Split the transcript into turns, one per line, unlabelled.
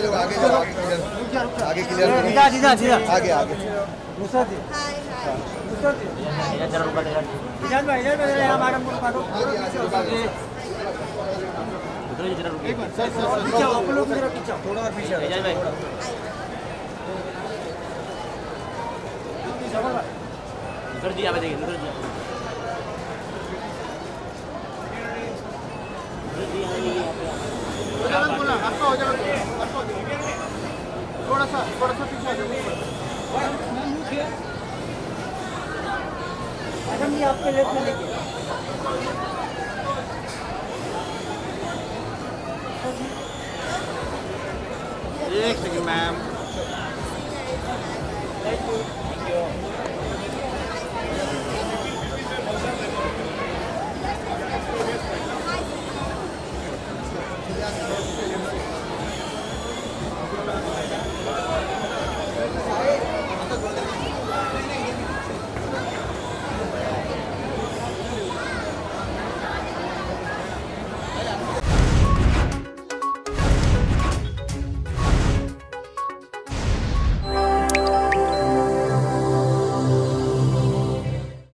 पीछे देखो आगे जाओ आगे क्लियर आगे क्लियर
सीधा सीधा सीधा
आगे आगे।
जी।
हाय हाय।
नुसरत जी। इधर भाई इधर। भाई यहाँ मैडम को काटो पीछे आप लोग जरा पीछे आओ।
थोड़ा और पीछे आओ।
थोड़ा
मैडम जी आपके लेफ़्ट में देखिए
एक सेकंड मैम